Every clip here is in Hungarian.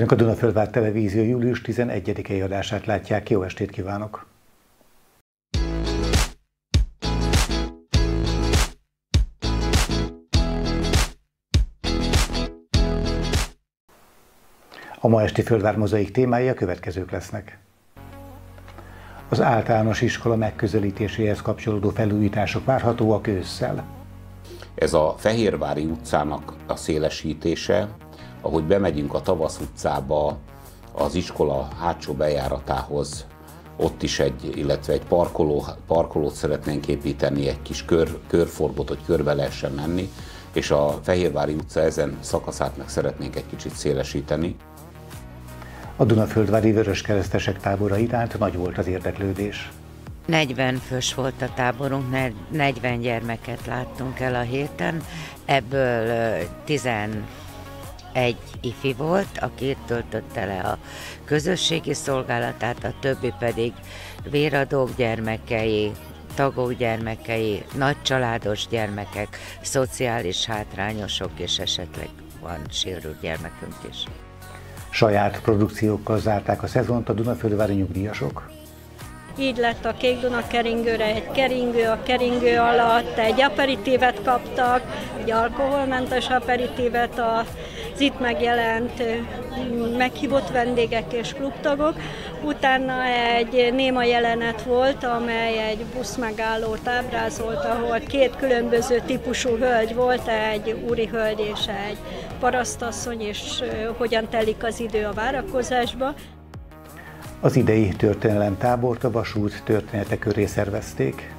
Önök a Dunaföldvár Televízió július 11-i adását látják. Jó estét kívánok! A ma esti Földvár mozaik témái a következők lesznek. Az általános iskola megközelítéséhez kapcsolódó felújítások várhatóak ősszel. Ez a Fehérvári utcának a szélesítése, ahogy bemegyünk a Tavasz utcába az iskola hátsó bejáratához, ott is egy, illetve egy parkoló, parkolót szeretnénk építeni, egy kis kör, körforgót, hogy körbe lehessen menni, és a Fehérvári utca ezen szakaszát meg szeretnénk egy kicsit szélesíteni. A Dunaföldvári Vöröskeresztesek tábora iránt nagy volt az érdeklődés. 40 fős volt a táborunk, 40 gyermeket láttunk el a héten, ebből 11 ifi volt, aki töltötte le a közösségi szolgálatát, a többi pedig véradók gyermekei, tagok gyermekei, nagycsaládos gyermekek, szociális hátrányosok, és esetleg van sérült gyermekünk is. Saját produkciókkal zárták a szezont a Dunaföldvári nyugdíjasok. Így lett a Kék Duna keringőre egy keringő, a keringő alatt egy aperitívet kaptak, egy alkoholmentes aperitívet a az itt megjelent meghívott vendégek és klubtagok. Utána egy néma jelenet volt, amely egy buszmegállót ábrázolt, ahol két különböző típusú hölgy volt, egy úri hölgy és egy parasztasszony, és hogyan telik az idő a várakozásba. Az idei történelem tábort a vasút története köré szervezték.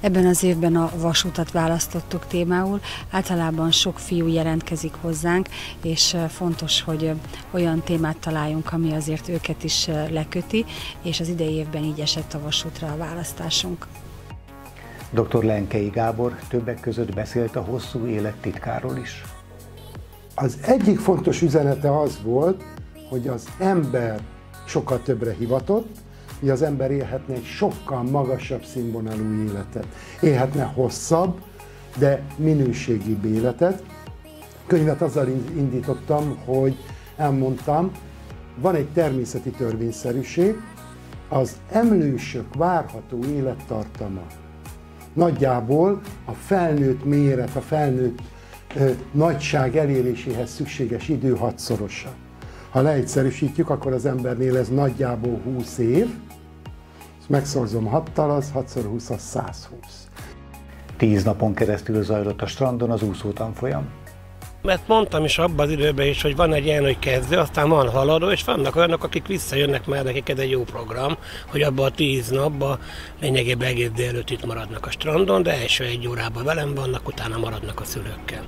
Ebben az évben a vasutat választottuk témául. Általában sok fiú jelentkezik hozzánk, és fontos, hogy olyan témát találjunk, ami azért őket is leköti, és az idei évben így esett a vasútra a választásunk. Dr. Lenkei Gábor többek között beszélt a hosszú élet titkáról is. Az egyik fontos üzenete az volt, hogy az ember sokkal többre hivatott, hogy az ember élhetne egy sokkal magasabb színvonalú életet. Élhetne hosszabb, de minőségibb életet. Könyvet azzal indítottam, hogy elmondtam, van egy természeti törvényszerűség, az emlősök várható élettartama nagyjából a felnőtt méret, a felnőtt ö, nagyság eléréséhez szükséges idő hatszorosa. Ha leegyszerűsítjük, akkor az embernél ez nagyjából 20 év, megszorzom 6-tal, az 6 x 20 az 120. Tíz napon keresztül zajlott a strandon az úszótanfolyam. Mert mondtam is abban az időben is, hogy van egy ilyen, hogy kezdő, aztán van haladó, és vannak olyanok, akik visszajönnek, mert nekik ez egy jó program, hogy abban a tíz napban lényegében egész délőtt itt maradnak a strandon, de első egy órában velem vannak, utána maradnak a szülőkkel.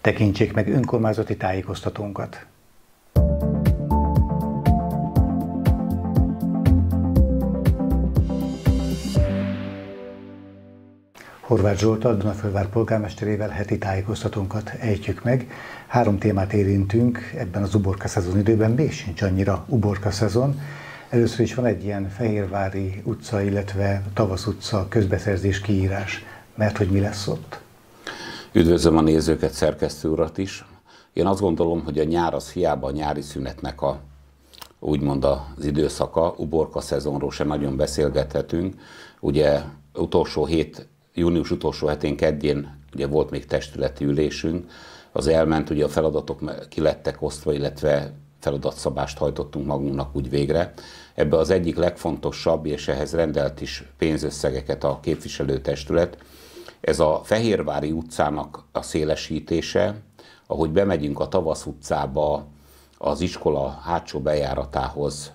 Tekintsék meg önkormányzati tájékoztatónkat. Horváth Zsoltal, Dunafölvár polgármesterével heti tájékoztatónkat ejtjük meg. Három témát érintünk ebben az uborka szezon időben, még sincs annyira uborka szezon. Először is van egy ilyen Fehérvári utca, illetve Tavasz utca közbeszerzés kiírás, mert hogy mi lesz ott? Üdvözlöm a nézőket, szerkesztő urat is. Én azt gondolom, hogy a nyár az hiába a nyári szünetnek a úgymond az időszaka, uborka szezonról sem nagyon beszélgethetünk. Ugye utolsó hét, június utolsó hetén keddén ugye volt még testületi ülésünk, az elment, ugye a feladatok ki lettek osztva, illetve feladatszabást hajtottunk magunknak úgy végre. Ebbe az egyik legfontosabb, és ehhez rendelt is pénzösszegeket a képviselőtestület, ez a Fehérvári utcának a szélesítése, ahogy bemegyünk a Tavasz utcába az iskola hátsó bejáratához,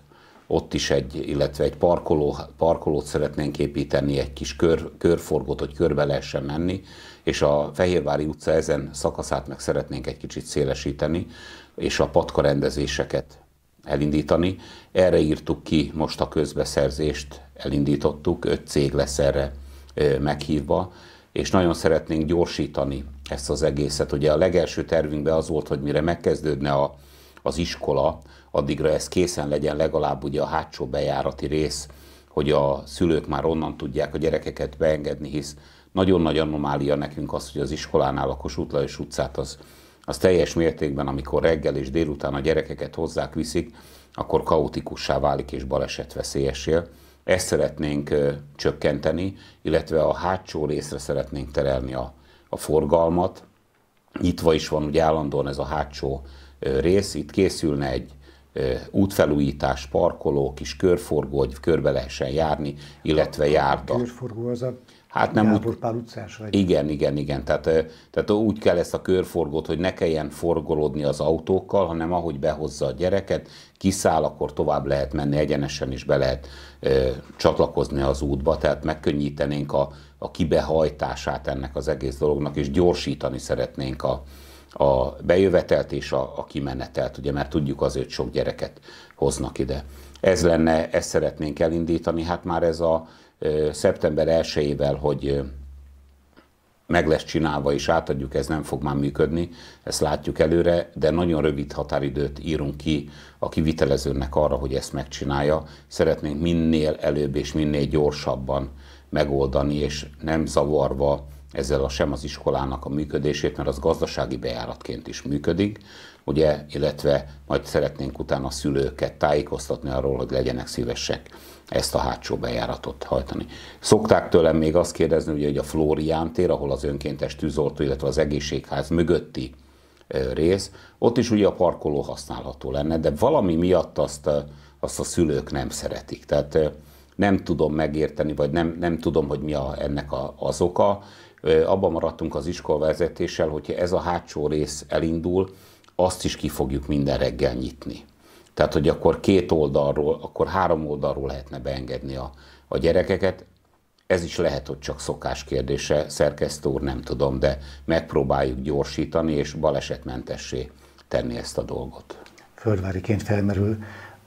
ott is egy, illetve egy parkoló, parkolót szeretnénk építeni, egy kis kör, körforgót, hogy körbe lehessen menni, és a Fehérvári utca ezen szakaszát meg szeretnénk egy kicsit szélesíteni, és a patka rendezéseket elindítani. Erre írtuk ki most a közbeszerzést, elindítottuk, öt cég lesz erre meghívva, és nagyon szeretnénk gyorsítani ezt az egészet. Ugye a legelső tervünkben az volt, hogy mire megkezdődne a, az iskola, addigra ez készen legyen legalább ugye a hátsó bejárati rész, hogy a szülők már onnan tudják a gyerekeket beengedni, hisz nagyon nagy anomália nekünk az, hogy az iskolánál a Kossuth Lajos utcát az, az teljes mértékben, amikor reggel és délután a gyerekeket hozzák, viszik, akkor kaotikussá válik és balesetveszélyesél. Ezt szeretnénk ö, csökkenteni, illetve a hátsó részre szeretnénk terelni a, a forgalmat. Nyitva is van ugye állandóan ez a hátsó ö, rész, itt készülne egy útfelújítás, parkoló, kis körforgó, hogy körbe lehessen járni, illetve járda. A körforgó az a Hát nem Gábor Pál utcás vagy? Igen, igen, igen. Tehát, tehát úgy kell ezt a körforgót, hogy ne kelljen forgolódni az autókkal, hanem ahogy behozza a gyereket, kiszáll, akkor tovább lehet menni egyenesen, és be lehet e, csatlakozni az útba, tehát megkönnyítenénk a, a kibehajtását ennek az egész dolognak, és gyorsítani szeretnénk a, a bejövetelt és a, a kimenetelt, ugye, mert tudjuk azért sok gyereket hoznak ide. Ez lenne, ezt szeretnénk elindítani, hát már ez a ö, szeptember 1-ével, hogy ö, meg lesz csinálva és átadjuk, ez nem fog már működni, ezt látjuk előre, de nagyon rövid határidőt írunk ki a kivitelezőnek arra, hogy ezt megcsinálja. Szeretnénk minél előbb és minél gyorsabban megoldani, és nem zavarva ezzel a sem az iskolának a működését, mert az gazdasági bejáratként is működik, ugye, illetve majd szeretnénk utána a szülőket tájékoztatni arról, hogy legyenek szívesek ezt a hátsó bejáratot hajtani. Szokták tőlem még azt kérdezni, ugye, hogy a Flórián tér, ahol az önkéntes tűzoltó, illetve az egészségház mögötti rész, ott is ugye a parkoló használható lenne, de valami miatt azt, azt a szülők nem szeretik. Tehát nem tudom megérteni, vagy nem, nem tudom, hogy mi a, ennek a, az oka abban maradtunk az iskolavezetéssel, hogyha ez a hátsó rész elindul, azt is ki fogjuk minden reggel nyitni. Tehát, hogy akkor két oldalról, akkor három oldalról lehetne beengedni a, a gyerekeket. Ez is lehet, hogy csak szokás kérdése, szerkesztő úr, nem tudom, de megpróbáljuk gyorsítani és balesetmentessé tenni ezt a dolgot. Földváriként felmerül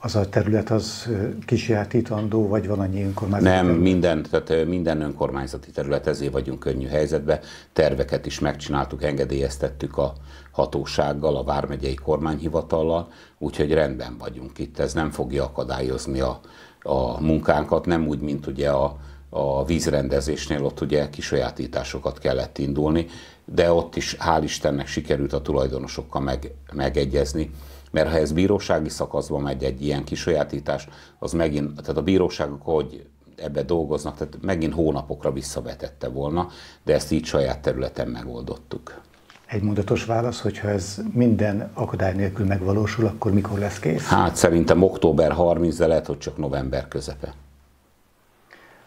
az a terület az kisjátítandó, vagy van annyi önkormányzati Nem, terület? minden, tehát minden önkormányzati terület, ezért vagyunk könnyű helyzetben. Terveket is megcsináltuk, engedélyeztettük a hatósággal, a Vármegyei Kormányhivatallal, úgyhogy rendben vagyunk itt. Ez nem fogja akadályozni a, a munkánkat, nem úgy, mint ugye a, a vízrendezésnél, ott ugye kisajátításokat kellett indulni, de ott is hál' Istennek sikerült a tulajdonosokkal meg, megegyezni, mert ha ez bírósági szakaszba megy egy ilyen kisajátítás, az megint, tehát a bíróságok, hogy ebbe dolgoznak, tehát megint hónapokra visszavetette volna, de ezt így saját területen megoldottuk. Egy mondatos válasz, hogyha ez minden akadály nélkül megvalósul, akkor mikor lesz kész? Hát szerintem október 30, de lehet, hogy csak november közepe.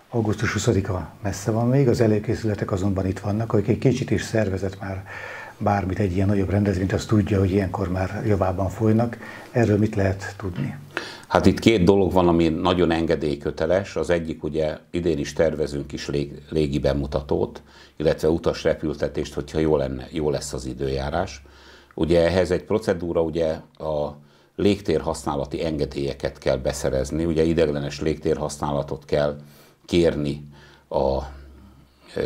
Augusztus 20-a messze van még, az előkészületek azonban itt vannak, akik egy kicsit is szervezett már bármit, egy ilyen nagyobb rendezvényt, azt tudja, hogy ilyenkor már javában folynak. Erről mit lehet tudni? Hát itt két dolog van, ami nagyon engedélyköteles. Az egyik ugye idén is tervezünk is lég, légi bemutatót, illetve utas repültetést, hogyha jó, lenne, jó lesz az időjárás. Ugye ehhez egy procedúra, ugye a légtér használati engedélyeket kell beszerezni, ugye ideglenes légtér használatot kell kérni a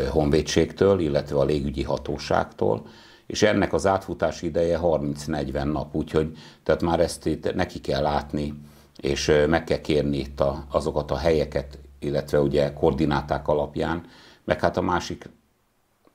honvédségtől, illetve a légügyi hatóságtól, és ennek az átfutási ideje 30-40 nap, úgyhogy tehát már ezt itt neki kell látni, és meg kell kérni itt a, azokat a helyeket, illetve ugye koordináták alapján, meg hát a másik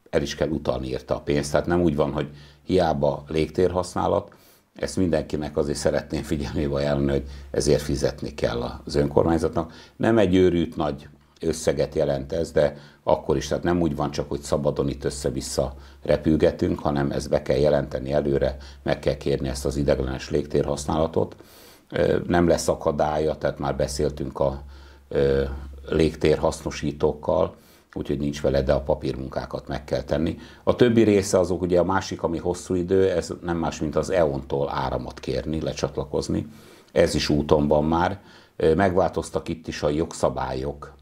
el is kell utalni érte a pénzt, tehát nem úgy van, hogy hiába légtérhasználat, ezt mindenkinek azért szeretném figyelmébe ajánlani, hogy ezért fizetni kell az önkormányzatnak. Nem egy őrült nagy összeget jelent ez, de akkor is, tehát nem úgy van csak, hogy szabadon itt össze-vissza repülgetünk, hanem ezt be kell jelenteni előre, meg kell kérni ezt az ideglenes légtérhasználatot. Nem lesz akadálya, tehát már beszéltünk a légtér hasznosítókkal, úgyhogy nincs vele, de a papírmunkákat meg kell tenni. A többi része azok ugye a másik, ami hosszú idő, ez nem más, mint az EON-tól áramot kérni, lecsatlakozni. Ez is úton van már. Megváltoztak itt is a jogszabályok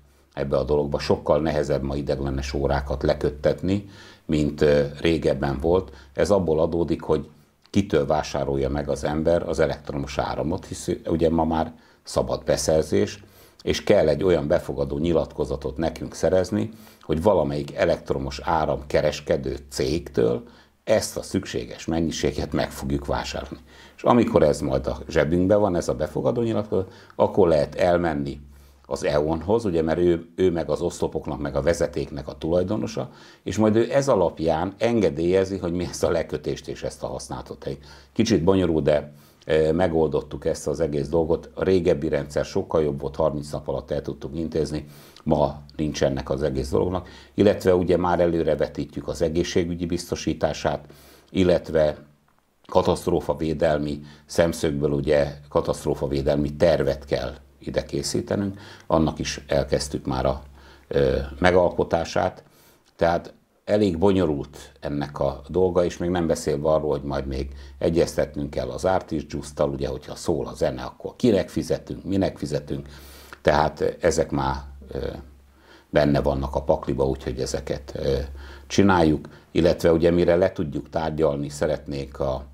ebbe a dologba. Sokkal nehezebb ma ideglenes órákat leköttetni, mint régebben volt. Ez abból adódik, hogy kitől vásárolja meg az ember az elektromos áramot, hisz ugye ma már szabad beszerzés, és kell egy olyan befogadó nyilatkozatot nekünk szerezni, hogy valamelyik elektromos áram kereskedő cégtől ezt a szükséges mennyiséget meg fogjuk vásárolni. És amikor ez majd a zsebünkben van, ez a befogadó nyilatkozat, akkor lehet elmenni az EON-hoz, ugye, mert ő, ő meg az oszlopoknak, meg a vezetéknek a tulajdonosa, és majd ő ez alapján engedélyezi, hogy mi ezt a lekötést és ezt a használatot. Egy kicsit bonyolult, de e, megoldottuk ezt az egész dolgot. A régebbi rendszer sokkal jobb volt, 30 nap alatt el tudtuk intézni, ma nincs ennek az egész dolognak, illetve ugye már előre vetítjük az egészségügyi biztosítását, illetve katasztrófavédelmi szemszögből ugye katasztrófavédelmi tervet kell ide készítenünk, annak is elkezdtük már a ö, megalkotását, tehát elég bonyolult ennek a dolga, és még nem beszélve arról, hogy majd még egyeztetnünk kell az artist juice ugye, hogyha szól a zene, akkor kinek fizetünk, minek fizetünk, tehát ezek már ö, benne vannak a pakliba, úgyhogy ezeket ö, csináljuk, illetve ugye mire le tudjuk tárgyalni, szeretnék a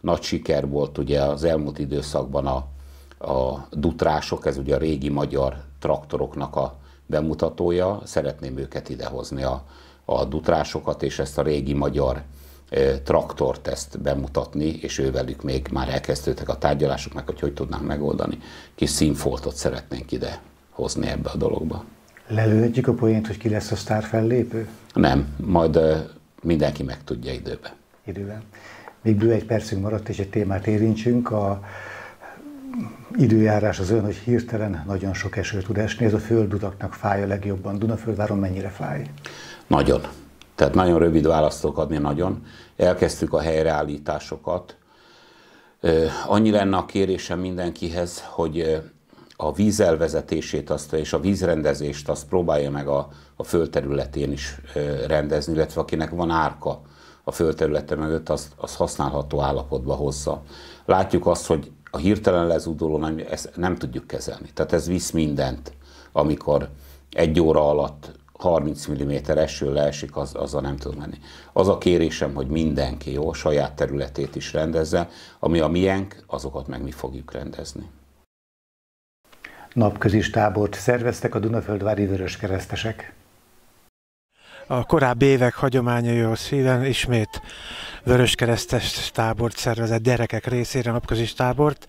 nagy siker volt ugye az elmúlt időszakban a, a dutrások, ez ugye a régi magyar traktoroknak a bemutatója, szeretném őket idehozni a, a dutrásokat, és ezt a régi magyar e, traktort ezt bemutatni, és ővelük még már elkezdődtek a tárgyalások, meg hogy hogy tudnánk megoldani. Kis színfoltot szeretnénk ide hozni ebbe a dologba. Lelőhetjük a poént, hogy ki lesz a sztár fellépő? Nem, majd e, mindenki megtudja időben. Időben. Még bő egy percünk maradt, és egy témát érintsünk. A időjárás az olyan, hogy hirtelen nagyon sok eső tud esni. Ez a földutaknak fáj a legjobban. Dunaföldváron mennyire fáj? Nagyon. Tehát nagyon rövid választok adni, nagyon. Elkezdtük a helyreállításokat. Annyi lenne a kérésem mindenkihez, hogy a vízelvezetését azt, és a vízrendezést azt próbálja meg a, a földterületén is rendezni, illetve akinek van árka, a földterülete mögött, azt, az használható állapotba hozza. Látjuk azt, hogy a hirtelen lezúduló nem, ezt nem tudjuk kezelni. Tehát ez visz mindent, amikor egy óra alatt 30 mm eső leesik, az, azzal nem tud menni. Az a kérésem, hogy mindenki jó, saját területét is rendezze, ami a miénk, azokat meg mi fogjuk rendezni. Napközis tábort szerveztek a Dunaföldvári Vöröskeresztesek a korábbi évek hagyományaihoz szíven ismét Vöröskeresztes tábort szervezett gyerekek részére, napközis tábort,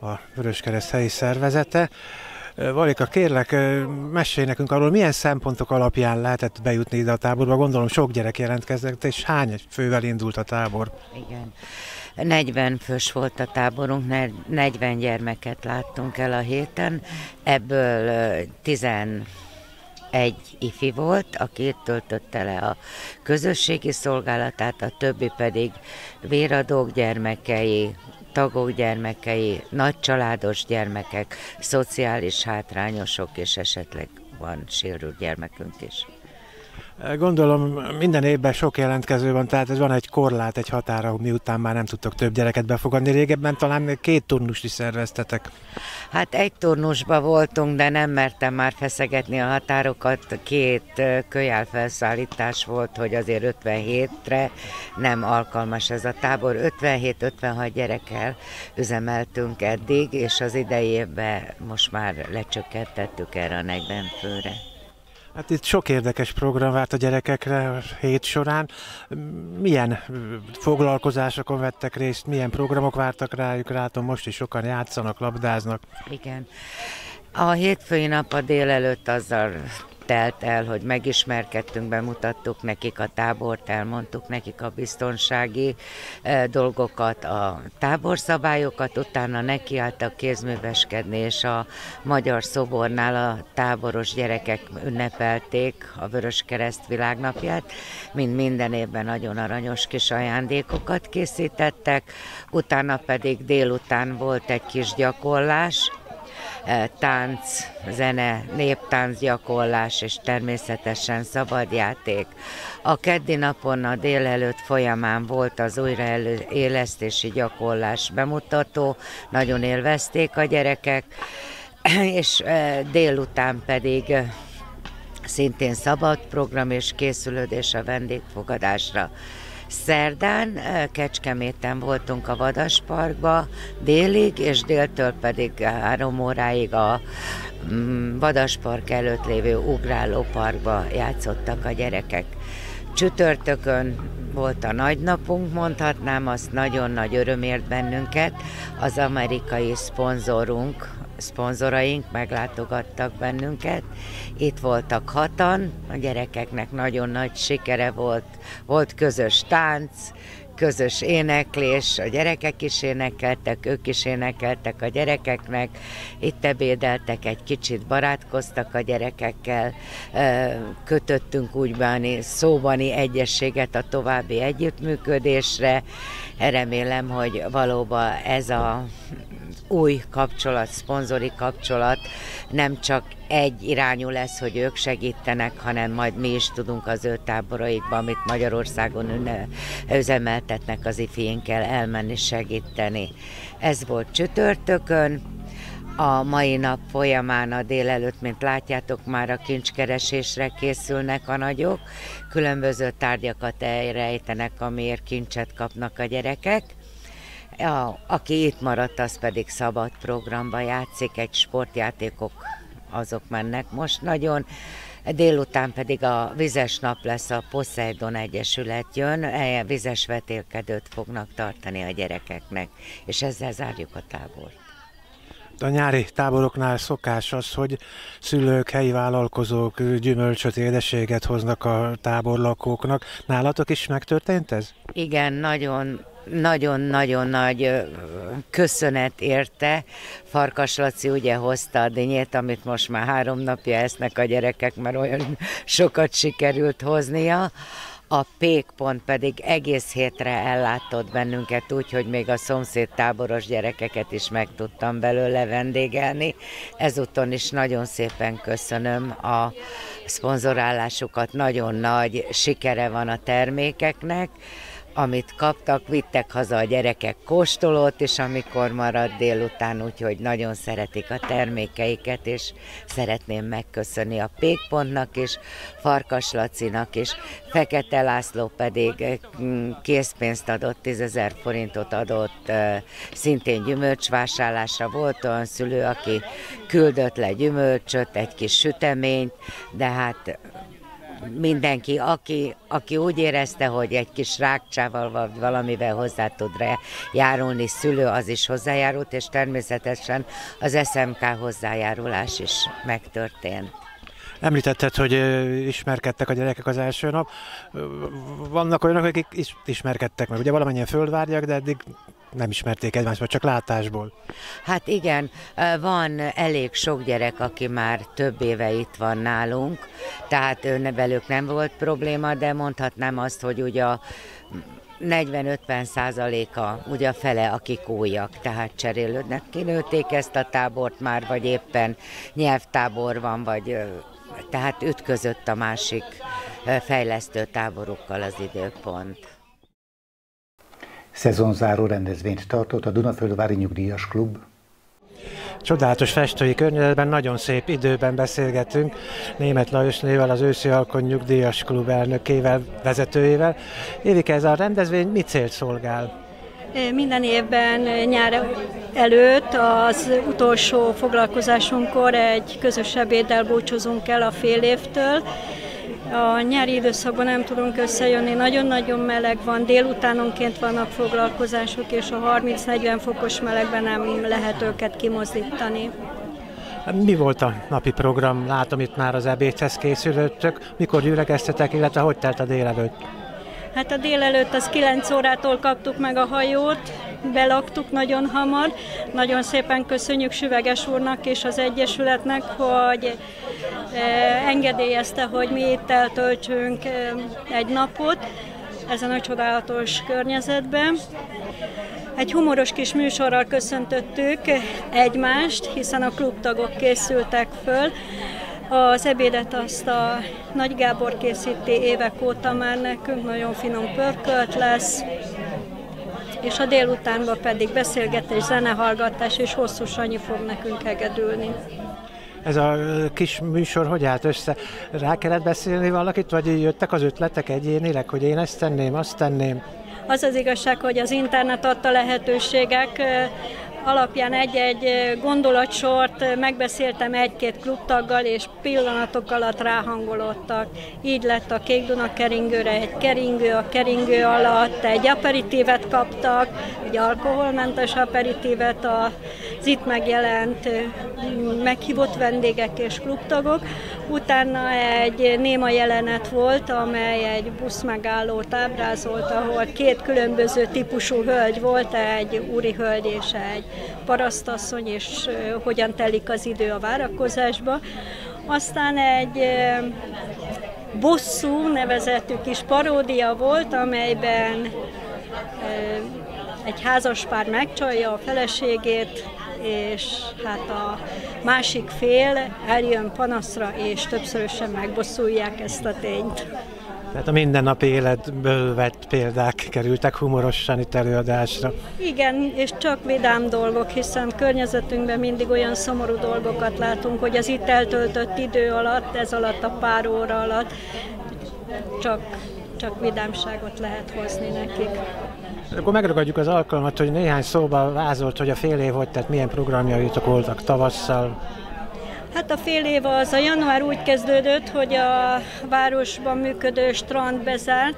a Vöröskereszt helyi szervezete. Valika, kérlek, mesélj nekünk arról, milyen szempontok alapján lehetett bejutni ide a táborba. Gondolom sok gyerek jelentkezett, és hány fővel indult a tábor? Igen. 40 fős volt a táborunk, 40 gyermeket láttunk el a héten, ebből 10 egy ifi volt, aki töltötte le a közösségi szolgálatát, a többi pedig véradók gyermekei, tagok gyermekei, nagycsaládos gyermekek, szociális hátrányosok, és esetleg van sérült gyermekünk is. Gondolom minden évben sok jelentkező van, tehát ez van egy korlát, egy határa, miután már nem tudtok több gyereket befogadni. Régebben talán két turnust is szerveztetek. Hát egy turnusban voltunk, de nem mertem már feszegetni a határokat. Két kölyálfelszállítás volt, hogy azért 57-re nem alkalmas ez a tábor. 57-56 gyerekkel üzemeltünk eddig, és az idei most már lecsökkentettük erre a 40 főre. Hát itt sok érdekes program várt a gyerekekre a hét során. Milyen foglalkozásokon vettek részt, milyen programok vártak rájuk? Látom, most is sokan játszanak, labdáznak. Igen. A hétfői nap a délelőtt azzal telt el, hogy megismerkedtünk, bemutattuk nekik a tábort, elmondtuk nekik a biztonsági dolgokat, a táborszabályokat, utána nekiálltak kézműveskedni, és a Magyar Szobornál a táboros gyerekek ünnepelték a Vörös Kereszt világnapját, mint minden évben nagyon aranyos kis ajándékokat készítettek, utána pedig délután volt egy kis gyakorlás, tánc, zene, néptánc gyakorlás és természetesen szabadjáték. A keddi napon a délelőtt folyamán volt az újraélesztési gyakorlás bemutató, nagyon élvezték a gyerekek, és eh, délután pedig eh, szintén szabad program és készülődés a vendégfogadásra. Szerdán Kecskeméten voltunk a Vadasparkba délig, és déltől pedig három óráig a mm, Vadaspark előtt lévő ugrálóparkba játszottak a gyerekek. Csütörtökön volt a nagy napunk, mondhatnám, azt nagyon nagy örömért bennünket. Az amerikai szponzorunk szponzoraink meglátogattak bennünket. Itt voltak hatan, a gyerekeknek nagyon nagy sikere volt, volt közös tánc, közös éneklés, a gyerekek is énekeltek, ők is énekeltek a gyerekeknek, itt ebédeltek, egy kicsit barátkoztak a gyerekekkel, kötöttünk úgy báni, szóbani egyességet a további együttműködésre. Remélem, hogy valóban ez a új kapcsolat, szponzori kapcsolat nem csak egy irányú lesz, hogy ők segítenek, hanem majd mi is tudunk az ő táboraikba, amit Magyarországon üzemeltetnek az ifjénkkel elmenni segíteni. Ez volt csütörtökön, a mai nap folyamán a délelőtt, mint látjátok, már a kincskeresésre készülnek a nagyok. Különböző tárgyakat elrejtenek, amiért kincset kapnak a gyerekek. A, aki itt maradt, az pedig szabad programba játszik, egy sportjátékok azok mennek most nagyon. Délután pedig a vizes nap lesz, a Poseidon Egyesület jön, vizes vetélkedőt fognak tartani a gyerekeknek, és ezzel zárjuk a tábort. A nyári táboroknál szokás az, hogy szülők, helyi vállalkozók gyümölcsöt, édeséget hoznak a táborlakóknak. Nálatok is megtörtént ez? Igen, nagyon nagyon-nagyon nagy köszönet érte. Farkas Laci ugye hozta a dinyét, amit most már három napja esznek a gyerekek, mert olyan sokat sikerült hoznia. A pékpont pedig egész hétre ellátott bennünket úgy, hogy még a szomszéd táboros gyerekeket is meg tudtam belőle vendégelni. Ezúton is nagyon szépen köszönöm a szponzorálásukat, nagyon nagy sikere van a termékeknek amit kaptak, vittek haza a gyerekek kóstolót, és amikor maradt délután, úgyhogy nagyon szeretik a termékeiket, és szeretném megköszönni a Pékpontnak is, Farkas Lacinak is, Fekete László pedig mm, készpénzt adott, 10 ezer forintot adott, szintén gyümölcsvásárlásra. Volt olyan szülő, aki küldött le gyümölcsöt, egy kis süteményt, de hát mindenki, aki, aki úgy érezte, hogy egy kis rákcsával vagy valamivel hozzá tud járulni, szülő az is hozzájárult, és természetesen az SMK hozzájárulás is megtörtént. Említetted, hogy ismerkedtek a gyerekek az első nap. Vannak olyanok, akik is ismerkedtek meg. Ugye valamennyien földvárják, de eddig nem ismerték egymást, vagy csak látásból. Hát igen, van elég sok gyerek, aki már több éve itt van nálunk, tehát velük nem volt probléma, de mondhatnám azt, hogy ugye a 40-50 százaléka, ugye a fele, akik újak, tehát cserélődnek. Kinőtték ezt a tábort már, vagy éppen nyelvtábor van, vagy tehát ütközött a másik fejlesztő táborokkal az időpont. Szezonzáró rendezvényt tartott a Dunaföldvári Nyugdíjas Klub. Csodálatos festői környezetben, nagyon szép időben beszélgetünk Német Lajosnével, az őszi Alkon Nyugdíjas Klub elnökével, vezetőjével. Évike, ez a rendezvény mit célt szolgál? Minden évben nyár előtt az utolsó foglalkozásunkkor egy közös ebéddel búcsúzunk el a fél évtől, a nyári időszakban nem tudunk összejönni, nagyon-nagyon meleg van, délutánonként vannak foglalkozások, és a 30-40 fokos melegben nem lehet őket kimozdítani. Mi volt a napi program? Látom itt már az ebédhez készülöttök. Mikor gyülekeztetek, illetve hogy telt a délelőtt? Hát a délelőtt az 9 órától kaptuk meg a hajót, belaktuk nagyon hamar. Nagyon szépen köszönjük Süveges úrnak és az Egyesületnek, hogy eh, engedélyezte, hogy mi itt eltöltsünk eh, egy napot ezen a csodálatos környezetben. Egy humoros kis műsorral köszöntöttük egymást, hiszen a klubtagok készültek föl. Az ebédet azt a Nagy Gábor készíti évek óta már nekünk, nagyon finom pörkölt lesz, és a délutánban pedig beszélgetés, zenehallgatás, és hosszú Sanyi fog nekünk egedülni. Ez a kis műsor hogy állt össze? Rá kellett beszélni valakit, vagy jöttek az ötletek egyénileg, hogy én ezt tenném, azt tenném? Az az igazság, hogy az internet adta lehetőségek alapján egy-egy gondolatsort megbeszéltem egy-két klubtaggal, és pillanatok alatt ráhangolódtak. Így lett a Kék Duna keringőre egy keringő, a keringő alatt egy aperitívet kaptak, egy alkoholmentes aperitívet az az itt megjelent meghívott vendégek és klubtagok. Utána egy néma jelenet volt, amely egy buszmegállót ábrázolt, ahol két különböző típusú hölgy volt, egy úri hölgy és egy parasztasszony, és hogyan telik az idő a várakozásba. Aztán egy bosszú nevezetű kis paródia volt, amelyben egy házaspár megcsalja a feleségét, és hát a másik fél eljön panaszra, és többszörösen megbosszulják ezt a tényt. Tehát a mindennapi életből vett példák kerültek humorosan itt előadásra. Igen, és csak vidám dolgok, hiszen környezetünkben mindig olyan szomorú dolgokat látunk, hogy az itt eltöltött idő alatt, ez alatt a pár óra alatt csak, csak vidámságot lehet hozni nekik. Akkor megragadjuk az alkalmat, hogy néhány szóba vázolt, hogy a fél év hogy, tehát milyen programjaitok voltak tavasszal, Hát a fél év az a január úgy kezdődött, hogy a városban működő strand bezárt,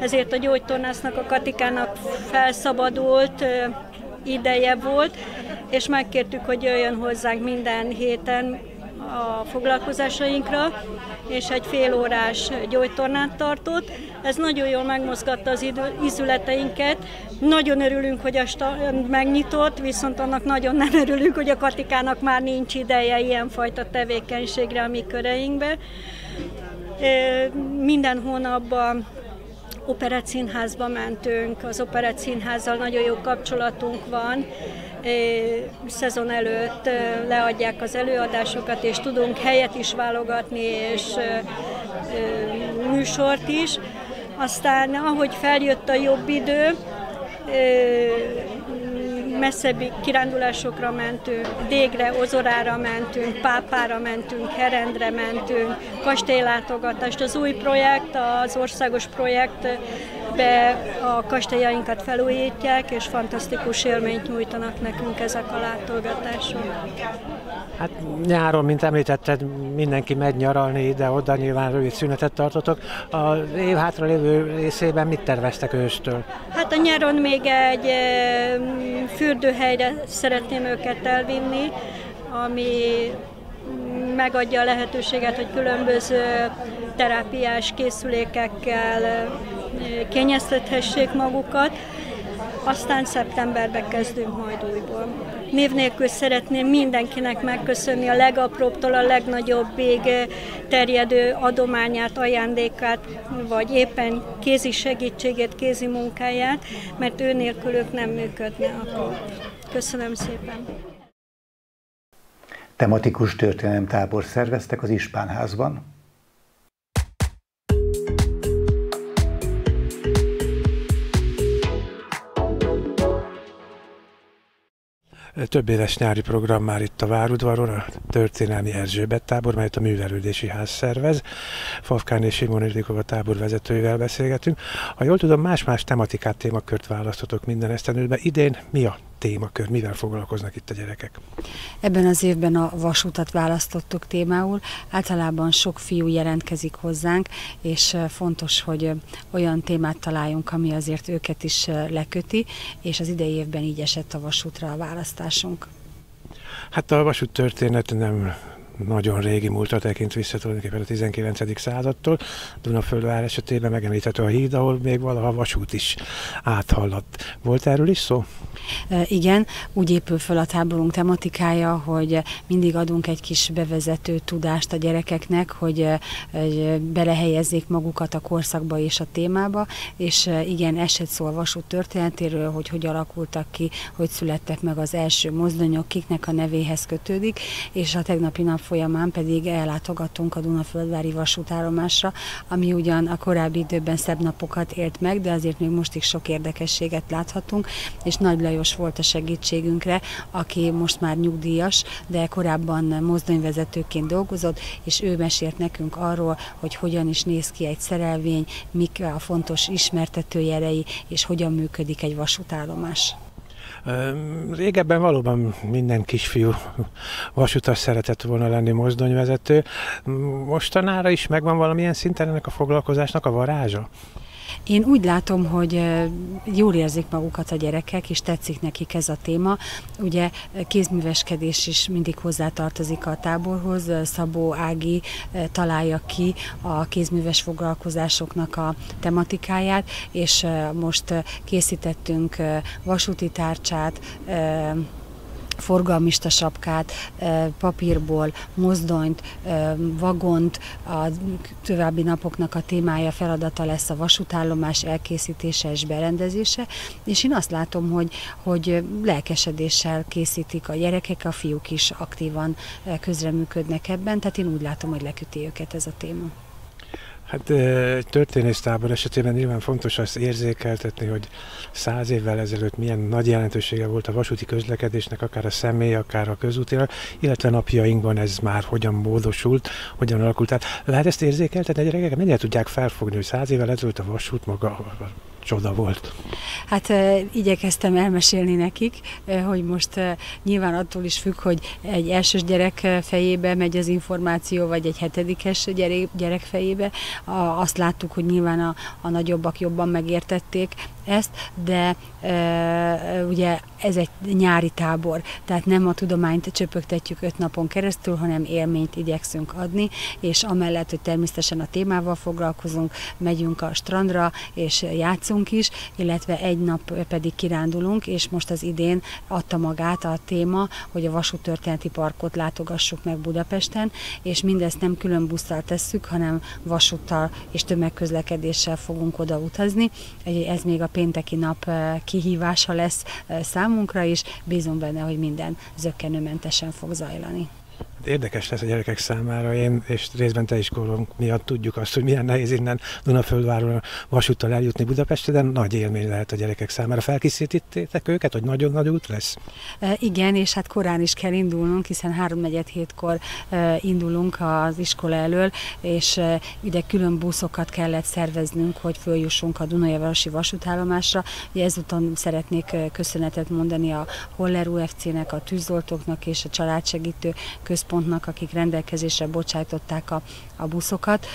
ezért a gyógytornásznak, a Katikának felszabadult ideje volt, és megkértük, hogy jöjjön hozzánk minden héten a foglalkozásainkra, és egy fél órás gyógytornát tartott. Ez nagyon jól megmozgatta az izületeinket. Nagyon örülünk, hogy a stand megnyitott, viszont annak nagyon nem örülünk, hogy a Katikának már nincs ideje ilyenfajta tevékenységre a mi köreinkbe. Minden hónapban Operettszínházba mentünk, az Operettszínházzal nagyon jó kapcsolatunk van, szezon előtt leadják az előadásokat, és tudunk helyet is válogatni, és műsort is. Aztán, ahogy feljött a jobb idő, messzebbi kirándulásokra mentünk, Dégre, Ozorára mentünk, Pápára mentünk, Herendre mentünk, kastélylátogatást. Az új projekt, az országos projekt be a kastélyainkat felújítják, és fantasztikus élményt nyújtanak nekünk ezek a látogatások. Hát nyáron, mint említetted, mindenki megy nyaralni ide-oda, nyilván rövid szünetet tartotok. Az év hátra lévő részében mit terveztek őstől? Hát a nyáron még egy fürdőhelyre szeretném őket elvinni, ami megadja a lehetőséget, hogy különböző terápiás készülékekkel kényeztethessék magukat, aztán szeptemberben kezdünk majd újból. Név nélkül szeretném mindenkinek megköszönni a legapróbbtól a legnagyobbig terjedő adományát, ajándékát, vagy éppen kézi segítségét, kézi munkáját, mert ő nélkülük nem működne akkor. Köszönöm szépen! Tematikus történelemtábor szerveztek az Ispánházban. Több éves nyári program már itt a Várudvaron, a történelmi Erzsébet tábor, melyet a Művelődési Ház szervez. Fafkán és Simon Ildikov a tábor vezetőivel beszélgetünk. Ha jól tudom, más-más tematikát, témakört választotok minden esztenődben. Idén mi a témakör, mivel foglalkoznak itt a gyerekek? Ebben az évben a vasutat választottuk témául. Általában sok fiú jelentkezik hozzánk, és fontos, hogy olyan témát találjunk, ami azért őket is leköti, és az idei évben így esett a vasútra a választásunk. Hát a vasút történet nem nagyon régi múltra tekint vissza tulajdonképpen a 19. századtól. Dunaföldvár esetében megemlíthető a híd, ahol még valaha vasút is áthalladt. Volt erről is szó? Igen, úgy épül fel a táborunk tematikája, hogy mindig adunk egy kis bevezető tudást a gyerekeknek, hogy belehelyezzék magukat a korszakba és a témába, és igen, eset szó a vasút történetéről, hogy hogy alakultak ki, hogy születtek meg az első mozdonyok, kiknek a nevéhez kötődik, és a tegnapi nap folyamán pedig ellátogattunk a Dunaföldvári vasútállomásra, ami ugyan a korábbi időben szebb napokat élt meg, de azért még most is sok érdekességet láthatunk, és Nagy Lajos volt a segítségünkre, aki most már nyugdíjas, de korábban mozdonyvezetőként dolgozott, és ő mesélt nekünk arról, hogy hogyan is néz ki egy szerelvény, mik a fontos ismertetőjelei, és hogyan működik egy vasútállomás. Régebben valóban minden kisfiú vasutas szeretett volna lenni mozdonyvezető. Mostanára is megvan valamilyen szinten ennek a foglalkozásnak a varázsa? Én úgy látom, hogy jól érzik magukat a gyerekek, és tetszik nekik ez a téma. Ugye kézműveskedés is mindig hozzátartozik a táborhoz. Szabó Ági találja ki a kézműves foglalkozásoknak a tematikáját, és most készítettünk vasúti tárcsát, forgalmista sapkát, papírból, mozdonyt, vagont, a további napoknak a témája, feladata lesz a vasútállomás elkészítése és berendezése, és én azt látom, hogy, hogy lelkesedéssel készítik a gyerekek, a fiúk is aktívan közreműködnek ebben, tehát én úgy látom, hogy leküti őket ez a téma. Hát egy történésztábor esetében nyilván fontos azt érzékeltetni, hogy száz évvel ezelőtt milyen nagy jelentősége volt a vasúti közlekedésnek, akár a személy, akár a közútilag, illetve napjainkban ez már hogyan módosult, hogyan alakult. Tehát lehet ezt érzékeltetni, a gyerekek mennyire tudják felfogni, hogy száz évvel ezelőtt a vasút maga csoda volt? Hát igyekeztem elmesélni nekik, hogy most nyilván attól is függ, hogy egy elsős gyerek fejébe megy az információ, vagy egy hetedikes gyerek fejébe. Azt láttuk, hogy nyilván a, a nagyobbak jobban megértették, ezt, de e, ugye ez egy nyári tábor, tehát nem a tudományt csöpögtetjük öt napon keresztül, hanem élményt igyekszünk adni, és amellett, hogy természetesen a témával foglalkozunk, megyünk a strandra, és játszunk is, illetve egy nap pedig kirándulunk, és most az idén adta magát a téma, hogy a vasútörténeti parkot látogassuk meg Budapesten, és mindezt nem külön busszal tesszük, hanem vasúttal és tömegközlekedéssel fogunk oda utazni. Ez még a pénteki nap kihívása lesz számunkra is. Bízom benne, hogy minden zöggenőmentesen fog zajlani. Érdekes lesz a gyerekek számára, én és részben te is korunk miatt tudjuk azt, hogy milyen nehéz innen Dunaföldváron vasúttal eljutni Budapestre, de nagy élmény lehet a gyerekek számára. Felkészítettétek őket, hogy nagyon nagy út lesz? E, igen, és hát korán is kell indulnunk, hiszen 3-4 hétkor e, indulunk az iskola elől, és e, ide külön buszokat kellett szerveznünk, hogy följussunk a Dunajavárosi vasútállomásra. Ugye ezúton szeretnék köszönetet mondani a Holler UFC-nek, a tűzoltóknak és a családsegítő központnak, akik rendelkezésre bocsájtották a, a buszokat,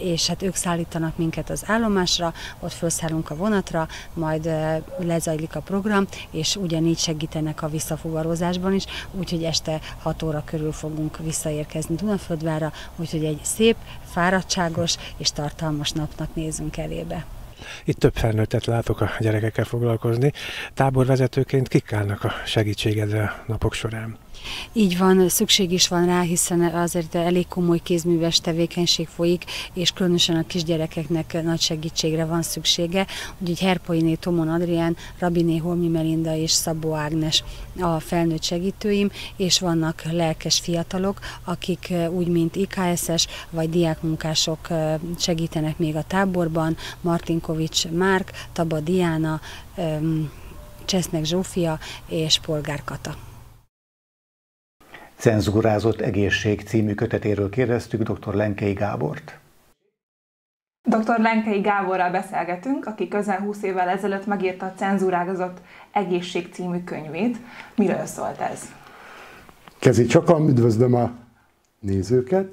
és hát ők szállítanak minket az állomásra, ott felszállunk a vonatra, majd lezajlik a program, és ugyanígy segítenek a visszafuvarozásban is, úgyhogy este 6 óra körül fogunk visszaérkezni Dunaföldvára, úgyhogy egy szép, fáradtságos és tartalmas napnak nézünk elébe. Itt több felnőttet látok a gyerekekkel foglalkozni. Táborvezetőként kik állnak a segítségedre a napok során? Így van, szükség is van rá, hiszen azért elég komoly kézműves tevékenység folyik, és különösen a kisgyerekeknek nagy segítségre van szüksége. Úgyhogy Herpoiné Tomon Adrián, Rabiné Holmi Melinda és Szabó Ágnes a felnőtt segítőim, és vannak lelkes fiatalok, akik úgy, mint IKSS vagy diákmunkások segítenek még a táborban, Martinkovics Márk, Taba Diana, Csesznek Zsófia és Polgár Kata. Cenzúrázott egészség című kötetéről kérdeztük dr. Lenkei Gábort. Dr. Lenkei Gáborral beszélgetünk, aki közel 20 évvel ezelőtt megírta a Cenzúrázott egészség című könyvét. Miről szólt ez? Kezi csakam, üdvözlöm a nézőket.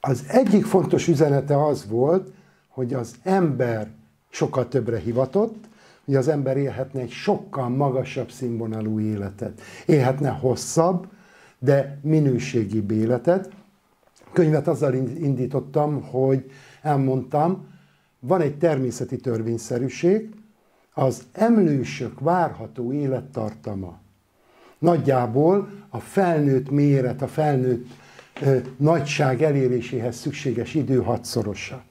Az egyik fontos üzenete az volt, hogy az ember sokkal többre hivatott, hogy az ember élhetne egy sokkal magasabb színvonalú életet. Élhetne hosszabb, de minőségi életet. Könyvet azzal indítottam, hogy elmondtam, van egy természeti törvényszerűség, az emlősök várható élettartama nagyjából a felnőtt méret, a felnőtt ö, nagyság eléréséhez szükséges idő hatszorosa.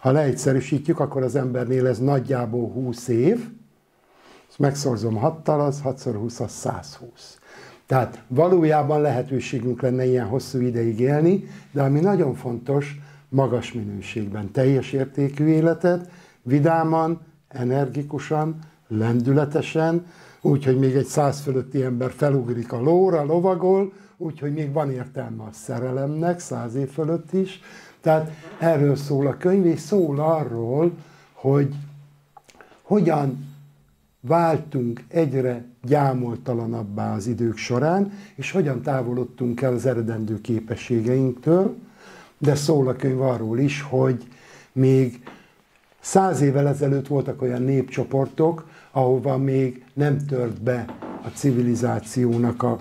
Ha leegyszerűsítjük, akkor az embernél ez nagyjából 20 év, ezt megszorzom 6-tal, az 6 20 az 120. Tehát valójában lehetőségünk lenne ilyen hosszú ideig élni, de ami nagyon fontos, magas minőségben, teljes értékű életet, vidáman, energikusan, lendületesen, úgyhogy még egy száz fölötti ember felugrik a lóra, lovagol, úgyhogy még van értelme a szerelemnek, száz év fölött is. Tehát erről szól a könyv, és szól arról, hogy hogyan váltunk egyre gyámoltalanabbá az idők során, és hogyan távolodtunk el az eredendő képességeinktől, de szól a könyv arról is, hogy még Száz évvel ezelőtt voltak olyan népcsoportok, ahova még nem tört be a civilizációnak a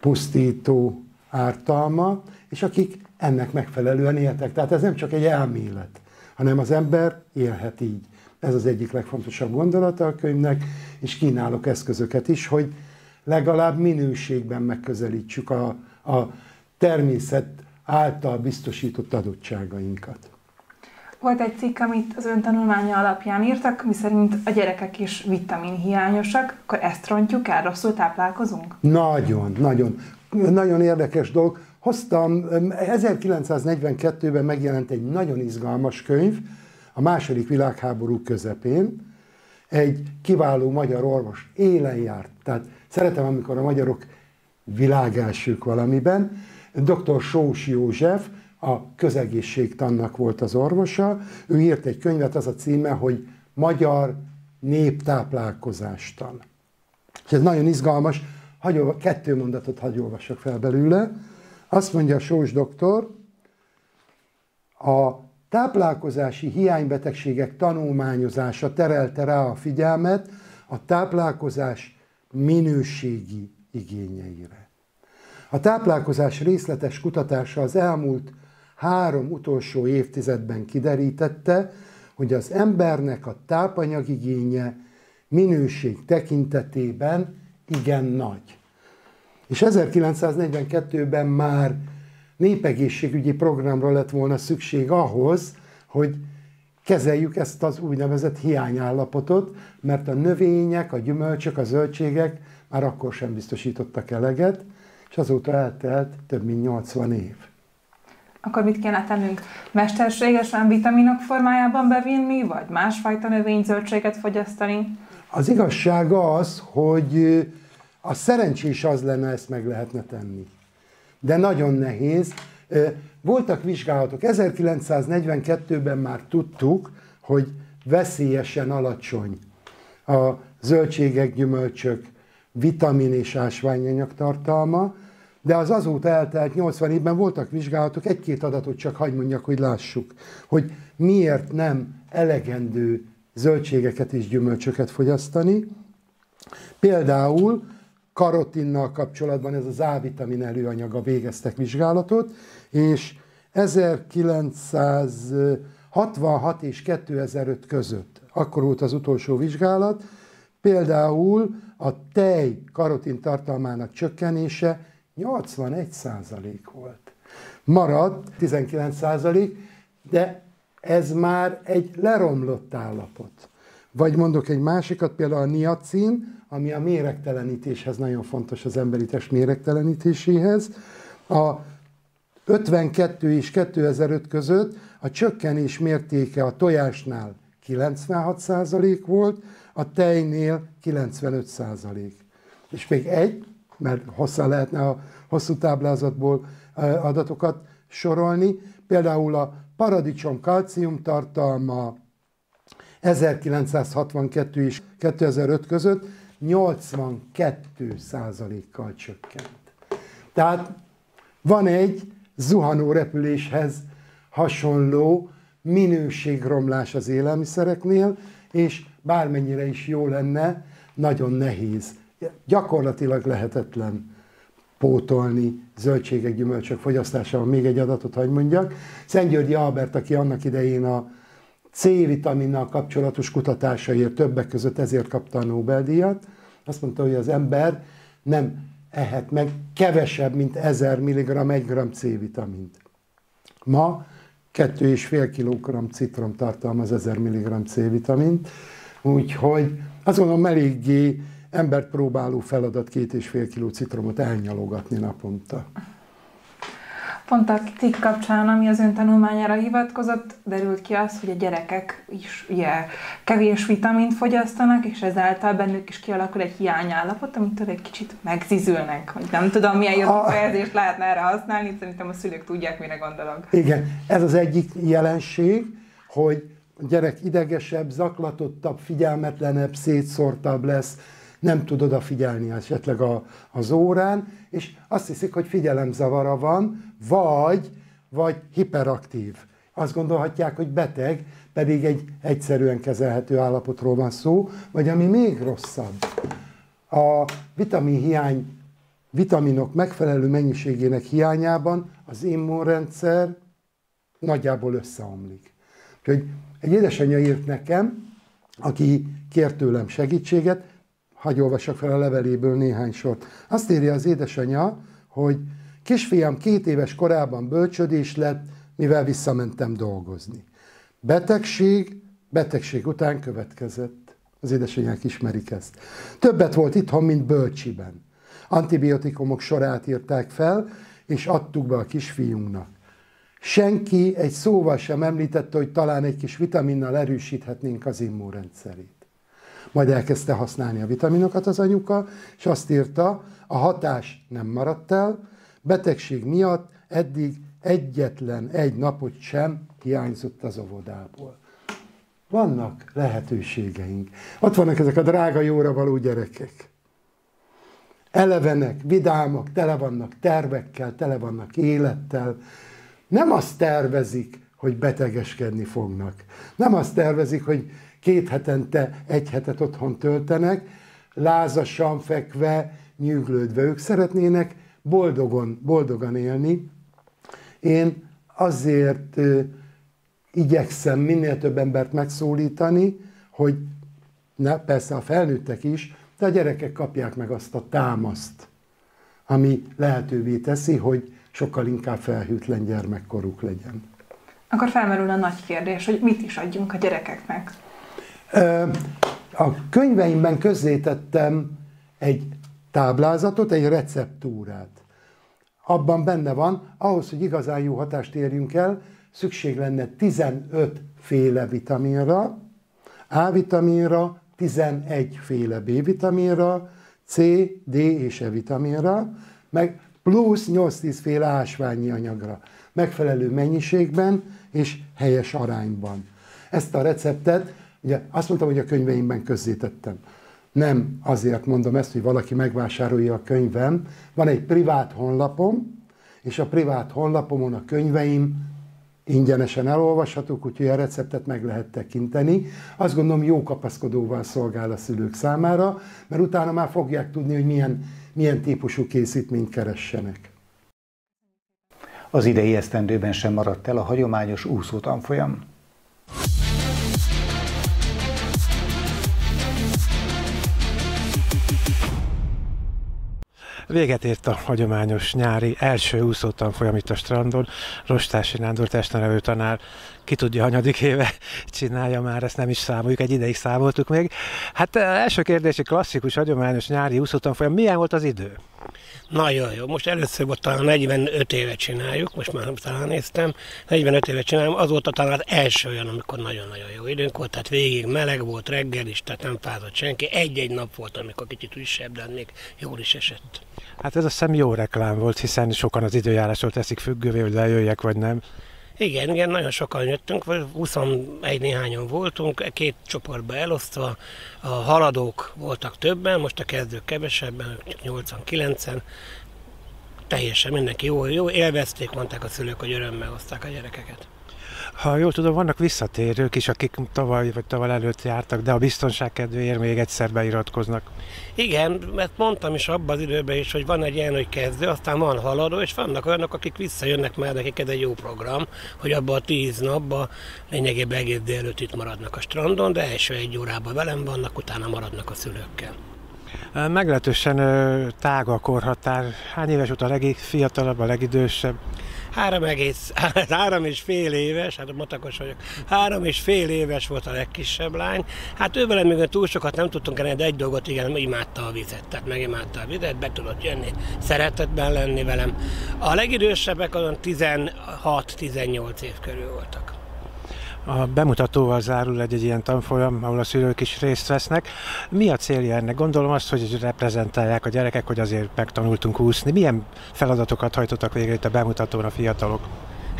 pusztító ártalma, és akik ennek megfelelően éltek. Tehát ez nem csak egy elmélet, hanem az ember élhet így. Ez az egyik legfontosabb gondolata a könyvnek, és kínálok eszközöket is, hogy legalább minőségben megközelítsük a, a természet által biztosított adottságainkat. Volt egy cikk, amit az ön tanulmánya alapján írtak, miszerint a gyerekek is vitaminhiányosak, akkor ezt rontjuk el, rosszul táplálkozunk? Nagyon, nagyon. Nagyon érdekes dolog. Hoztam, 1942-ben megjelent egy nagyon izgalmas könyv, a második világháború közepén, egy kiváló magyar orvos élen járt. Tehát szeretem, amikor a magyarok világelsők valamiben. Dr. Sós József, a közegészségtannak volt az orvosa, ő írt egy könyvet, az a címe, hogy Magyar néptáplálkozástan. És ez nagyon izgalmas, hagyol, kettő mondatot hagy olvasok fel belőle. Azt mondja a Sós doktor, a táplálkozási hiánybetegségek tanulmányozása terelte rá a figyelmet a táplálkozás minőségi igényeire. A táplálkozás részletes kutatása az elmúlt három utolsó évtizedben kiderítette, hogy az embernek a tápanyagigénye minőség tekintetében igen nagy. És 1942-ben már népegészségügyi programra lett volna szükség ahhoz, hogy kezeljük ezt az úgynevezett hiányállapotot, mert a növények, a gyümölcsök, a zöldségek már akkor sem biztosítottak eleget, és azóta eltelt több mint 80 év. Akkor mit kéne tennünk? Mesterségesen vitaminok formájában bevinni, vagy másfajta növényzöldséget fogyasztani? Az igazság az, hogy a szerencsés az lenne, ezt meg lehetne tenni. De nagyon nehéz. Voltak vizsgálatok. 1942-ben már tudtuk, hogy veszélyesen alacsony a zöldségek, gyümölcsök vitamin és ásványanyag tartalma, de az azóta eltelt 80 évben voltak vizsgálatok, egy-két adatot csak hagyd mondjak, hogy lássuk, hogy miért nem elegendő zöldségeket és gyümölcsöket fogyasztani. Például karotinnal kapcsolatban ez az A-vitamin előanyaga végeztek vizsgálatot, és 1966 és 2005 között, akkor volt az utolsó vizsgálat, például a tej karotin tartalmának csökkenése 81 százalék volt. Maradt 19 százalék, de ez már egy leromlott állapot. Vagy mondok egy másikat, például a niacin, ami a méregtelenítéshez nagyon fontos az emberi test méregtelenítéséhez. A 52 és 2005 között a csökkenés mértéke a tojásnál 96% volt, a tejnél 95%. És még egy, mert hosszá lehetne a hosszú táblázatból adatokat sorolni, például a paradicsom kalcium tartalma 1962 és 2005 között 82 százalékkal csökkent. Tehát van egy zuhanó repüléshez hasonló minőségromlás az élelmiszereknél, és bármennyire is jó lenne, nagyon nehéz, gyakorlatilag lehetetlen pótolni zöldségek, gyümölcsök fogyasztásával. Még egy adatot hagy mondjak. Szentgyörgyi Albert, aki annak idején a C-vitaminnal kapcsolatos kutatásaért többek között ezért kapta a Nobel-díjat. Azt mondta, hogy az ember nem ehet meg kevesebb, mint 1000 mg egy gram C-vitamint. Ma 2,5 kg citrom tartalmaz 1000 mg C-vitamint, úgyhogy azt gondolom eléggé embert próbáló feladat két és fél kiló citromot elnyalogatni naponta. Pont a cikk kapcsán, ami az ön tanulmányára hivatkozott, derült ki az, hogy a gyerekek is ugye kevés vitamint fogyasztanak, és ezáltal bennük is kialakul egy hiányállapot, amitől egy kicsit megzizülnek. Hogy nem tudom, milyen jobb a... fejezést lehetne erre használni, szerintem a szülők tudják, mire gondolok. Igen, ez az egyik jelenség, hogy a gyerek idegesebb, zaklatottabb, figyelmetlenebb, szétszórtabb lesz, nem tud odafigyelni esetleg a, az órán, és azt hiszik, hogy figyelemzavara van, vagy, vagy hiperaktív. azt gondolhatják, hogy beteg, pedig egy egyszerűen kezelhető állapotról van szó, vagy ami még rosszabb, a vitamin hiány, vitaminok megfelelő mennyiségének hiányában az immunrendszer nagyjából összeomlik. Úgyhogy egy édesanyja írt nekem, aki kért tőlem segítséget, hagy olvassak fel a leveléből néhány sort. Azt írja az édesanyja, hogy kisfiam két éves korában bölcsödés lett, mivel visszamentem dolgozni. Betegség, betegség után következett. Az édesanyák ismerik ezt. Többet volt itthon, mint bölcsiben. Antibiotikumok sorát írták fel, és adtuk be a kisfiunknak. Senki egy szóval sem említette, hogy talán egy kis vitaminnal erősíthetnénk az immunrendszerét. Majd elkezdte használni a vitaminokat az anyuka, és azt írta, a hatás nem maradt el, betegség miatt eddig egyetlen egy napot sem hiányzott az óvodából. Vannak lehetőségeink. Ott vannak ezek a drága jóra való gyerekek. Elevenek, vidámak, tele vannak tervekkel, tele vannak élettel. Nem azt tervezik, hogy betegeskedni fognak. Nem azt tervezik, hogy két hetente egy hetet otthon töltenek, lázasan fekve, nyűglődve. Ők szeretnének boldogon, boldogan élni. Én azért igyekszem minél több embert megszólítani, hogy ne, persze a felnőttek is, de a gyerekek kapják meg azt a támaszt, ami lehetővé teszi, hogy sokkal inkább felhűtlen gyermekkoruk legyen. Akkor felmerül a nagy kérdés, hogy mit is adjunk a gyerekeknek? A könyveimben közzétettem egy táblázatot, egy receptúrát. Abban benne van, ahhoz, hogy igazán jó hatást érjünk el, szükség lenne 15 féle vitaminra, A-vitaminra, 11 féle B-vitaminra, C, D és E vitaminra, meg plusz 8-10 féle ásványi anyagra, megfelelő mennyiségben és helyes arányban. Ezt a receptet, ugye azt mondtam, hogy a könyveimben közzétettem. Nem azért mondom ezt, hogy valaki megvásárolja a könyvem. Van egy privát honlapom, és a privát honlapomon a könyveim ingyenesen elolvashatók, úgyhogy a receptet meg lehet tekinteni. Azt gondolom jó kapaszkodóval szolgál a szülők számára, mert utána már fogják tudni, hogy milyen, milyen típusú készítményt keressenek. Az idei esztendőben sem maradt el a hagyományos úszótanfolyam. Véget ért a hagyományos nyári első úszótanfolyam itt a strandon. Rostási Nándor testnevelő tanár ki tudja, hanyadik éve csinálja már, ezt nem is számoljuk, egy ideig számoltuk még. Hát első kérdés, egy klasszikus, hagyományos nyári úszótanfolyam, milyen volt az idő? Nagyon jó. Most először volt talán 45 éve csináljuk, most már talán néztem, 45 éve csinálom, az volt talán az első olyan, amikor nagyon-nagyon jó időnk volt, tehát végig meleg volt reggel is, tehát nem fázott senki. Egy-egy nap volt, amikor kicsit üssebb, de még jól is esett. Hát ez a szem jó reklám volt, hiszen sokan az időjárásról teszik függővé, hogy lejöjjek vagy nem. Igen, igen, nagyon sokan jöttünk, 21 néhányan voltunk, két csoportba elosztva, a haladók voltak többen, most a kezdők kevesebben, 89-en, teljesen mindenki jó, jó élvezték, mondták a szülők, hogy örömmel hozták a gyerekeket. Ha jól tudom, vannak visszatérők is, akik tavaly vagy tavaly előtt jártak, de a biztonság kedvéért még egyszer beiratkoznak. Igen, mert mondtam is abban az időben is, hogy van egy ilyen, hogy kezdő, aztán van haladó, és vannak olyanok, akik visszajönnek már, nekik ez egy jó program, hogy abban a tíz napban lényegében egész délőtt itt maradnak a strandon, de első egy órában velem vannak, utána maradnak a szülőkkel. Meglehetősen tág a korhatár. Hány éves volt a legfiatalabb, a legidősebb? Három egész, három és fél éves, hát matakos vagyok, három és fél éves volt a legkisebb lány. Hát ő velem még túl sokat nem tudtunk elni, de egy dolgot igen, imádta a vizet, tehát megimádta a vizet, be tudott jönni, szeretetben lenni velem. A legidősebbek azon 16-18 év körül voltak. A bemutatóval zárul egy, egy ilyen tanfolyam, ahol a szülők is részt vesznek. Mi a célja ennek? Gondolom azt, hogy reprezentálják a gyerekek, hogy azért megtanultunk úszni. Milyen feladatokat hajtottak végre itt a bemutatón a fiatalok?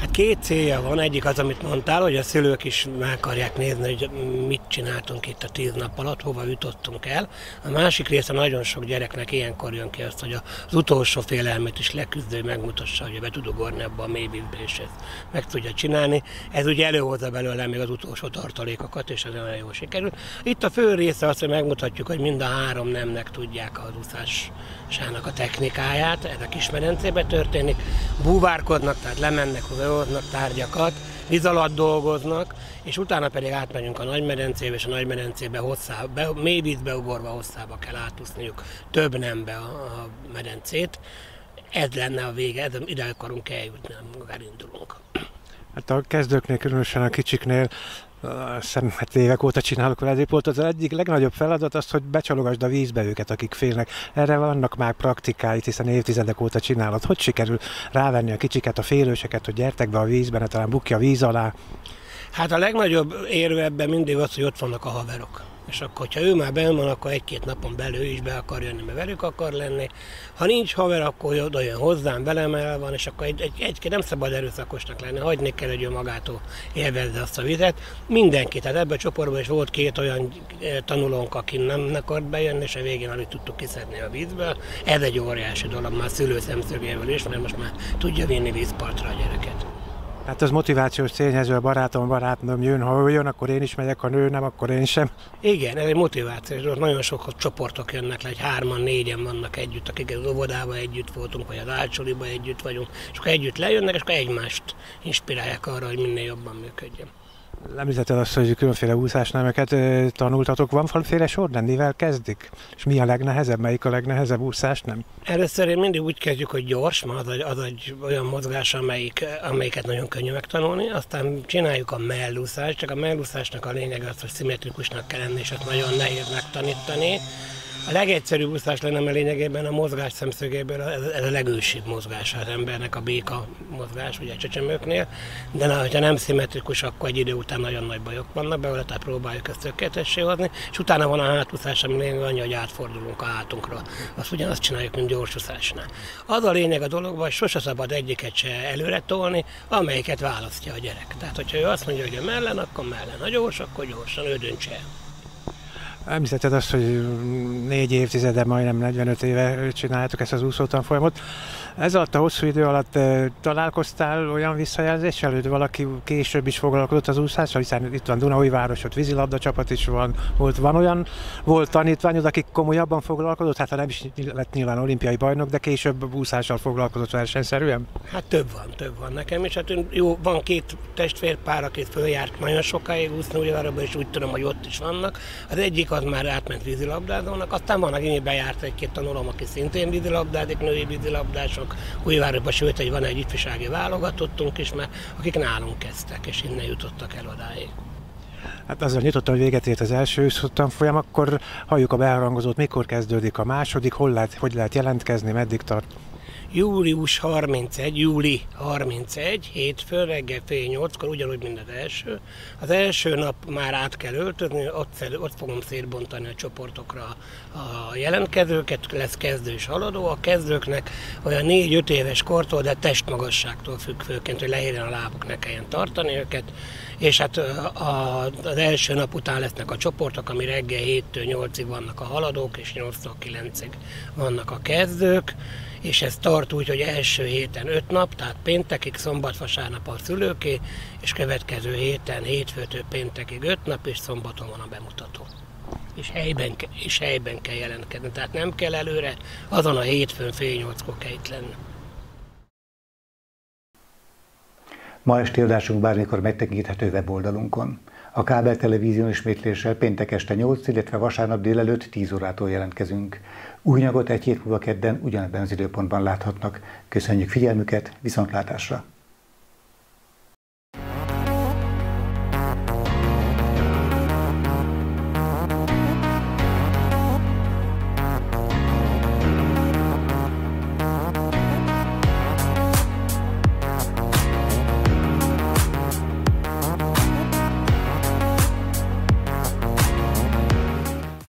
Hát két célja van, egyik az, amit mondtál, hogy a szülők is meg akarják nézni, hogy mit csináltunk itt a tíz nap alatt, hova jutottunk el. A másik része nagyon sok gyereknek ilyenkor jön ki azt, hogy az utolsó félelmet is leküzdő, megmutassa, hogy be tud ugorni abba a mélyvízbe, és ezt meg tudja csinálni. Ez ugye előhozza belőle még az utolsó tartalékokat, és ez nagyon jól sikerül. Itt a fő része az, hogy megmutatjuk, hogy mind a három nemnek tudják az úszásának a technikáját, ez a kismedencébe történik. Búvárkodnak, tehát lemennek, hoznak tárgyakat, víz alatt dolgoznak, és utána pedig átmegyünk a nagymedencébe, és a nagymedencébe hosszába, mély vízbe ugorva hosszába kell átúszniuk több nembe a, a medencét. Ez lenne a vége, ez, ide akarunk eljutni, amikor indulunk. Hát a kezdőknél, különösen a kicsiknél hiszem, hát évek óta csinálok volt az egyik legnagyobb feladat az, hogy becsalogasd a vízbe őket, akik félnek. Erre vannak már praktikáit, hiszen évtizedek óta csinálod. Hogy sikerül rávenni a kicsiket, a félőseket, hogy gyertek be a vízbe, talán bukja a víz alá? Hát a legnagyobb érve ebben mindig az, hogy ott vannak a haverok és akkor, ha ő már benn van, akkor egy-két napon belül is be akar jönni, mert velük akar lenni. Ha nincs haver, akkor oda jön hozzám, velem el van, és akkor egy, egy, egy nem szabad erőszakosnak lenni, hagyni kell, hogy ő magától élvezze azt a vizet. Mindenki, tehát ebben a csoportban is volt két olyan eh, tanulónk, aki nem akart bejönni, és a végén alig tudtuk kiszedni a vízből. Ez egy óriási dolog már szülő szemszögéből is, mert most már tudja vinni vízpartra a gyereket. Hát az motivációs tényező, a barátom, barátnőm jön, ha ő jön, akkor én is megyek, ha nő nem, akkor én sem. Igen, ez egy motiváció. Nagyon sok csoportok jönnek le, egy hárman, négyen vannak együtt, akik az óvodában együtt voltunk, vagy az álcsoliban együtt vagyunk, és akkor együtt lejönnek, és akkor egymást inspirálják arra, hogy minél jobban működjön. Említetted azt, hogy különféle úszásnemeket tanultatok. Van valamiféle sorrend, mivel kezdik? És mi a legnehezebb, melyik a legnehezebb úszásnem? Először én mindig úgy kezdjük, hogy gyors, mert az az egy olyan mozgás, amelyik, amelyiket nagyon könnyű megtanulni. Aztán csináljuk a mellúszást, csak a mellúszásnak a lényeg az, hogy szimmetrikusnak kell lenni, és azt nagyon nehéz megtanítani. A legegyszerűbb úszás lenne, mert lényegében a mozgás szemszögéből ez a legősibb mozgás az embernek, a béka mozgás, ugye a csecsemőknél, de na, ha nem szimmetrikus, akkor egy idő után nagyon nagy bajok vannak belőle, tehát próbáljuk ezt tökéletessé hozni, és utána van a hátúszás, ami lényeg annyi, hogy átfordulunk a hátunkra. Azt ugyanazt csináljuk, mint gyorsúszásnál. Az a lényeg a dologban, hogy sose szabad egyiket se előre tolni, amelyiket választja a gyerek. Tehát, hogyha ő azt mondja, hogy a mellen, akkor mellen. Ha gyors, akkor gyorsan, ő döntse el. Említetted azt, hogy négy évtizede, majdnem 45 éve csináltuk ezt az úszótanfolyamot. Ez alatt a hosszú idő alatt találkoztál olyan visszajelzéssel, hogy valaki később is foglalkozott az úszással, hiszen itt van Dunaújváros, ott vízilabda csapat is van, volt, van olyan, volt tanítványod, akik komolyabban foglalkozott, hát ha nem is lett nyilván olimpiai bajnok, de később úszással foglalkozott versenyszerűen? Hát több van, több van nekem is. Hát jó, van két testvérpár, akit följárt nagyon sokáig úszni Újvárosban, és úgy tudom, hogy ott is vannak. Az egyik az már átment vízilabdázónak, aztán van, aki bejárt egy-két tanulom, aki szintén vízilabdázik, női vízilabdások, Újvárosban, sőt, egy van egy ifjúsági válogatottunk is, mert akik nálunk kezdtek, és innen jutottak el odáig. Hát azzal nyitottam, hogy véget ért az első folyam, akkor halljuk a beharangozót, mikor kezdődik a második, hol lehet, hogy lehet jelentkezni, meddig tart? Július 31, júli 31, hétfő reggel fél nyolckor, ugyanúgy, mint az első. Az első nap már át kell öltözni, ott, ott fogom szétbontani a csoportokra a jelentkezőket, lesz kezdő és haladó. A kezdőknek olyan 4-5 éves kortól, de testmagasságtól függ főként, hogy leérjen a lábuk, ne kelljen tartani őket. És hát a, az első nap után lesznek a csoportok, ami reggel 7-től 8-ig vannak a haladók, és 8-tól 9-ig vannak a kezdők és ez tart úgy, hogy első héten öt nap, tehát péntekig, szombat, vasárnap a szülőké, és következő héten hétfőtől péntekig öt nap, és szombaton van a bemutató. És helyben, és helyben kell jelentkezni, tehát nem kell előre, azon a hétfőn fél nyolckor kell itt lenni. Ma esti adásunk bármikor megtekinthető weboldalunkon. A kábel televízió ismétléssel péntek este 8, illetve vasárnap délelőtt 10 órától jelentkezünk. Új nyagot egy hét múlva kedden ugyanebben az időpontban láthatnak. Köszönjük figyelmüket, viszontlátásra!